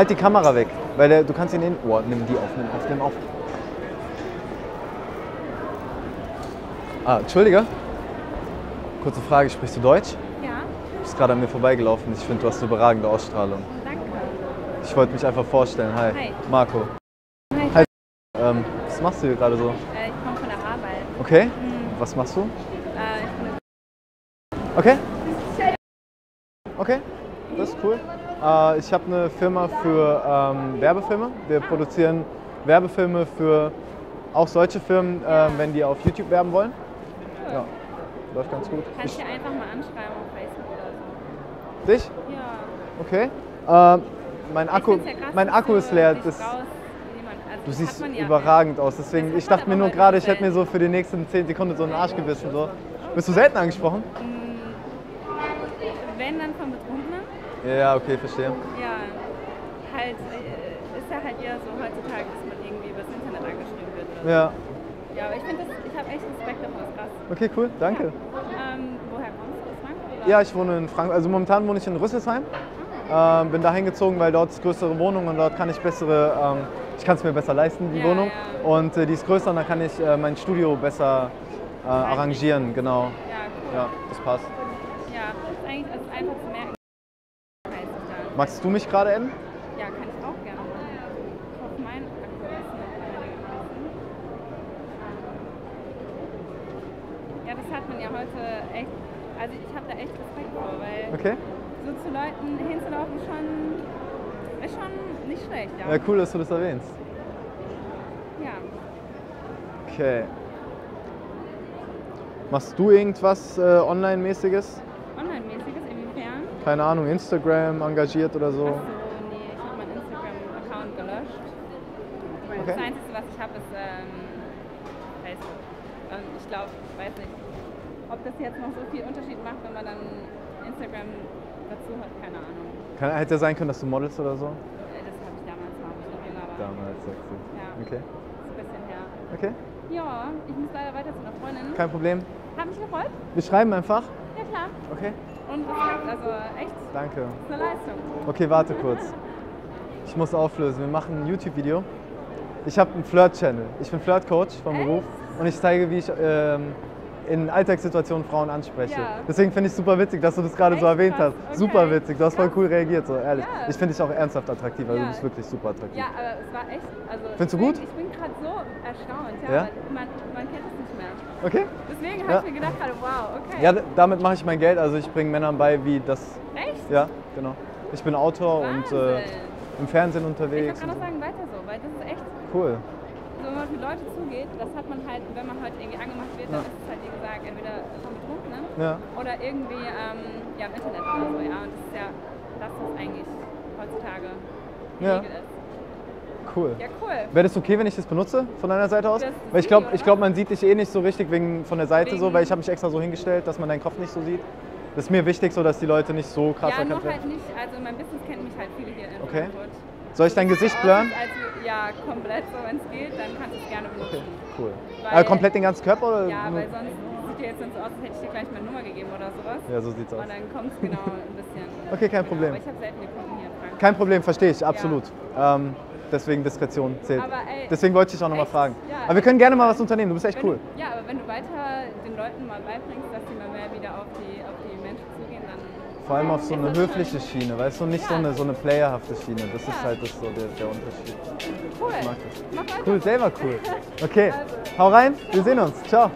Halt die Kamera weg, weil der, du kannst ihn in. Oh, nimm die auf, nimm auf, nimm auf. Ah, Entschuldige. Kurze Frage, sprichst du Deutsch? Ja, Du bist gerade an mir vorbeigelaufen. Ich finde, du hast eine überragende Ausstrahlung. danke. Ich wollte mich einfach vorstellen. Hi, Hi. Marco. Hi. Hi. Ähm, was machst du hier gerade so? Äh, ich komme von der Arbeit. Okay? Mhm. Was machst du? Äh, ich bin Okay? Okay, das ist cool. Äh, ich habe eine Firma für ähm, Werbefilme. Wir produzieren Werbefilme für auch solche Firmen, äh, wenn die auf YouTube werben wollen. Ja, läuft ganz gut. Kannst du einfach mal anschreiben auf Facebook oder dich? so. Ja. Okay. Äh, mein Akku, ja krass, mein Akku ist leer. dich Das, jemand- also du siehst ja. überragend aus. Deswegen, ich dachte mir nur gerade, ich hätte mir so für die nächsten 10 Sekunden so einen Arsch gebissen. So. Bist du selten angesprochen? Wenn dann von Betrunkenen. Ja, okay, verstehe. Ja. Halt, äh, ist ja halt eher so heutzutage, dass man irgendwie übers Internet angeschrieben wird oder. Ja, Ja, aber ich finde das, ich habe echt Respekt davor, das ist krass. okay, cool, danke. Ähm, woher kommst du? Aus Frankfurt? oder? Ja, ich wohne in Frankfurt. Also momentan wohne ich in Rüsselsheim. Ähm, bin da hingezogen, weil dort ist größere Wohnung und dort kann ich bessere, ähm, ich kann es mir besser leisten, die Ja, Wohnung. ja. Und äh, die ist größer und dann kann ich äh, mein Studio besser äh, arrangieren, genau. Ja, cool. Ja, das passt. Ja, das ist eigentlich also einfach zu merken. Magst du mich gerade adden? Ja, kann ich auch gerne. Ich hoffe, mein Akku ist noch einigermaßen. Ja, das hat man ja heute echt. Also ich habe da echt Respekt vor, weil Okay. so zu Leuten hinzulaufen schon ist schon nicht schlecht, ja. Ja, cool, dass du das erwähnst. Ja. Okay. Machst du irgendwas äh, Online-mäßiges? Keine Ahnung, Instagram engagiert oder so? Achso, nee, ich habe meinen Instagram-Account gelöscht. Okay. Das Einzige, was ich habe, ist ähm, Facebook. Und ich glaube, weiß nicht, ob das jetzt noch so viel Unterschied macht, wenn man dann Instagram dazu hat, keine Ahnung. Kann, hätte sein können, dass du modelst oder so? Äh, Das habe ich damals mal, ich noch jünger war. Damals, sagst du. Ja. Okay. Das ist ein bisschen her. Okay, Ja, ich muss leider weiter zu einer Freundin. kein Problem. Hat mich gefreut? Wir schreiben einfach. Ja klar. Okay. Und Respekt, also echt, Danke. ist eine Leistung. Okay, warte kurz. Ich muss auflösen. Wir machen ein YouTube-Video. Ich habe einen Flirt-Channel. Ich bin Flirt-Coach vom? Beruf und ich zeige, wie ich ähm, in Alltagssituationen Frauen anspreche. Ja. Deswegen finde ich es super witzig, dass du das gerade so erwähnt krass, hast. Super okay. witzig. Du hast voll cool reagiert, so ehrlich. Ja. Ich finde dich auch ernsthaft attraktiv, also Ja. du bist wirklich super attraktiv. Ja, aber es war echt, also Findest du ich gut? Ich bin gerade so erstaunt, ja, man, man kennt es nicht mehr. Okay? Deswegen habe ich mir gedacht gerade, wow, okay. Ja, damit mache ich mein Geld. Also ich bringe Männern bei, wie das. Echt? Ja, genau. Ich bin Autor und äh, Wahnsinn. im Fernsehen Ich unterwegs. kann und gerade noch sagen, weiter so, weil das ist echt, so. Cool. So wenn man auf die Leute zugeht, das hat man halt, wenn man halt irgendwie angemacht wird, dann Ja. ist es halt wie gesagt entweder vom Betrunkenen Ja. oder irgendwie ähm, ja, im Internet oder so, ja. Und das ist ja das, was eigentlich heutzutage die Ja. Regel ist. Cool. Ja, cool. Wäre das okay, wenn ich das benutze von deiner Seite aus? Weil ich glaube, ich glaub, man sieht dich eh nicht so richtig wegen, von der Seite so, Wegen- weil ich habe mich extra so hingestellt, dass man deinen Kopf nicht so sieht. Das ist mir wichtig, so dass die Leute nicht so krass Ja, erkannt werden. halt nicht, also in meinem Business kennen mich halt viele hier in Okay. Frankfurt. Soll ich dein Das Gesicht blurren? Ja, komplett so, wenn es geht, dann kannst du es gerne benutzen. Cool. Weil- Äh, komplett den ganzen Körper oder? Ja, weil sonst sieht ja jetzt so aus, als hätte ich dir gleich meine Nummer gegeben oder sowas. Ja, so sieht's aus. Und dann kommt es genau ein bisschen. Okay, kein genau. Problem. Aber ich habe selten die Kunden hier in Frankfurt. Kein Problem, verstehe ich, absolut. Ähm, deswegen Diskretion zählt. Ey, deswegen wollte ich dich auch nochmal fragen. Ja, Aber wir können gerne mal was unternehmen, du bist echt Wenn cool. Ja, aber wenn du weiter den Leuten mal beibringst, dass sie mal mehr wieder auf die, auf die Menschen zugehen, dann. Vor allem auf so eine höfliche Schiene, weißt du, nicht so eine, so eine playerhafte Schiene. Das ist halt das so der, der Unterschied. Cool. Ich mag das. Cool, selber cool. Okay, hau rein, wir sehen uns. Ciao.